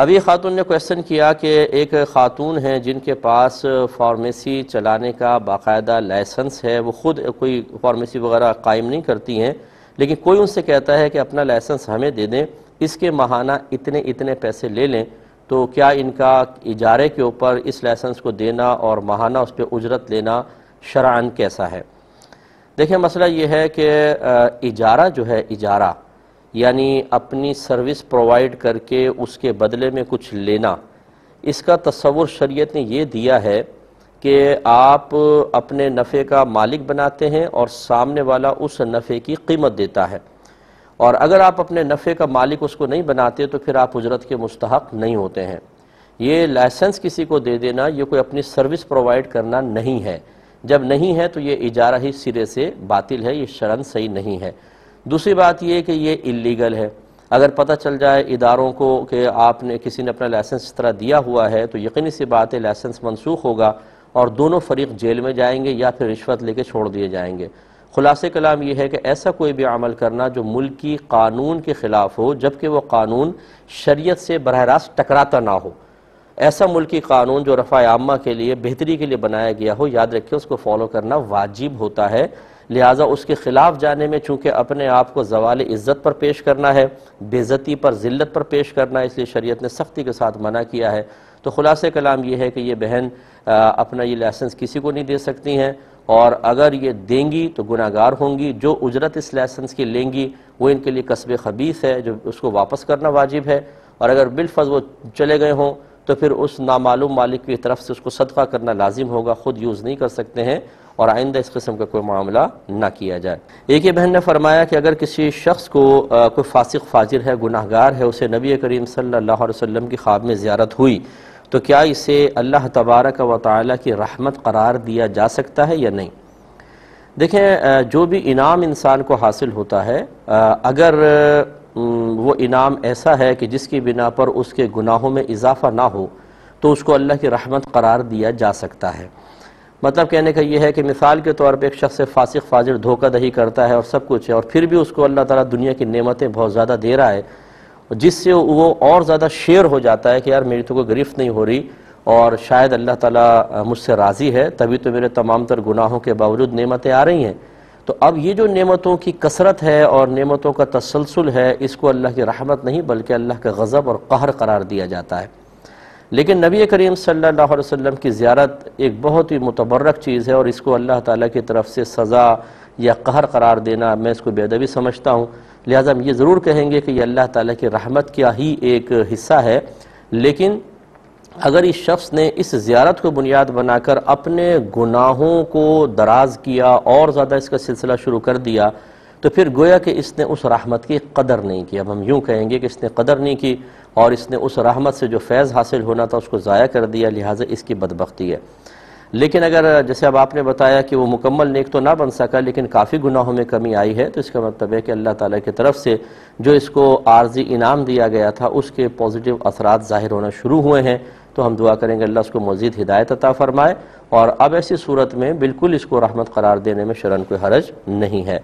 अभी खातून ने क्वेश्चन किया कि एक खातून हैं जिनके पास फार्मेसी चलाने का बाकायदा लाइसेंस है, वो ख़ुद कोई फार्मेसी वगैरह कायम नहीं करती हैं, लेकिन कोई उनसे कहता है कि अपना लाइसेंस हमें दे दें, इसके माहाना इतने इतने पैसे ले लें तो क्या इनका इजारे के ऊपर इस लाइसेंस को देना और माहाना उस पर उजरत लेना शरान कैसा है? देखिए, मसला ये है कि इजारा जो है, इजारा यानी अपनी सर्विस प्रोवाइड करके उसके बदले में कुछ लेना। इसका तस्वुर शरीयत ने यह दिया है कि आप अपने नफ़े का मालिक बनाते हैं और सामने वाला उस नफ़े की कीमत देता है। और अगर आप अपने नफ़े का मालिक उसको नहीं बनाते तो फिर आप उजरत के मुस्तक नहीं होते हैं। ये लाइसेंस किसी को दे देना, ये कोई अपनी सर्विस प्रोवाइड करना नहीं है। जब नहीं है तो ये इजारा ही सिरे से बातिल है, ये शरण सही नहीं है। दूसरी बात यह कि ये इलीगल है। अगर पता चल जाए इदारों को कि आपने किसी ने अपना लाइसेंस इस तरह दिया हुआ है तो यकीनी सी बात है लाइसेंस मनसूख होगा और दोनों फरीक जेल में जाएँगे या फिर रिश्वत लेके छोड़ दिए जाएँगे। खुलास कलाम यह है कि ऐसा कोई भी अमल करना जो मुल्की कानून के ख़िलाफ़ हो, जबकि वह कानून शरीयत से बरह रास्त टकराता ना हो। ऐसा मुल्की कानून जो रफ़ा आमा के लिए, बेहतरी के लिए बनाया गया हो, याद रखिए उसको फॉलो करना वाजिब होता है। लिहाजा उसके ख़िलाफ़ जाने में चूँकि अपने आप को जवाल इज़्ज़त पर पेश करना है बेज़ती पर ज़िल्लत पर पेश करना है, इसलिए शरीयत ने सख्ती के साथ मना किया है। तो ख़ुलास कलाम यह है कि ये बहन अपना ये लाइसेंस किसी को नहीं दे सकती हैं और अगर ये देंगी तो गुनागार होंगी। जो उजरत इस लाइसेंस की लेंगी, वो इनके लिए कस्ब खबीस है, जो उसको वापस करना वाजिब है। और अगर बिलफज वो चले गए हों तो फिर उस नामालूम मालिक की तरफ़ से उसको सदका करना लाजिम होगा, ख़ुद यूज़ नहीं कर सकते हैं। और आइंदा इस किस्म का कोई मामला ना किया जाए। एक ही बहन ने फरमाया कि अगर किसी शख्स को आ, कोई फासिक फाजिर है गुनाहगार है उसे नबी करीम सल्लल्लाहु अलैहि वसल्लम की ख्वाब में ज़्यारत हुई तो क्या इसे अल्लाह तबारक व ताली की रहमत करार दिया जा सकता है या नहीं? देखें जो भी इनाम इंसान को हासिल होता है अगर वो इनाम ऐसा है कि जिसकी बिना पर उसके गुनाहों में इजाफा ना हो तो उसको अल्लाह की रहमत करार दिया जा सकता है। मतलब कहने का यह है कि मिसाल के तौर पर एक शख्स फासिक, फाजिर धोखा दही करता है और सब कुछ है और फिर भी उसको अल्लाह ताला दुनिया की नेमतें बहुत ज़्यादा दे रहा है जिससे वो और ज़्यादा शेयर हो जाता है कि यार मेरी तो कोई गिरफ्त नहीं हो रही और शायद अल्लाह ताला मुझसे राज़ी है, तभी तो मेरे तमाम तर गुनाहों के बावजूद नेमतें आ रही हैं। तो अब ये जो नेमतों की कसरत है और नेमतों का तसलसल है, इसको अल्लाह की रहमत नहीं, बल्कि अल्लाह का गज़ब और कहर करार दिया जाता है। लेकिन नबी करीम सल्लल्लाहु अलैहि वसल्लम की ज़्यारत एक बहुत ही मुतबरक चीज़ है और इसको अल्लाह ताला की तरफ़ से सज़ा या कहर करार देना मैं इसको बेदबी समझता हूँ। लिहाजा हम ये ज़रूर कहेंगे कि यह अल्लाह ताला की रहमत का ही एक हिस्सा है। लेकिन अगर इस शख्स ने इस ज़्यारत को बुनियाद बनाकर अपने गुनाहों को दराज किया और ज़्यादा इसका सिलसिला शुरू कर दिया तो फिर गोया कि इसने उस रहमत की कदर नहीं की। अब हम यूँ कहेंगे कि इसने कदर नहीं की और इसने उस रहमत से जो फैज़ हासिल होना था उसको ज़ाया कर दिया, लिहाजा इसकी बदबख्ती है। लेकिन अगर जैसे अब आपने बताया कि वो मुकम्मल नेक तो ना बन सका, लेकिन काफ़ी गुनाहों में कमी आई है तो इसका मतलब है कि अल्लाह ताला की तरफ़ से जो इसको आर्जी इनाम दिया गया था, उसके पॉजिटिव असरात ज़ाहिर होना शुरू हुए हैं। तो हम दुआ करेंगे अल्लाह उसको मज़ीद हिदायत अता फ़रमाए और अब ऐसी सूरत में बिल्कुल इसको रहमत करार देने में शरण कोई हरज नहीं है।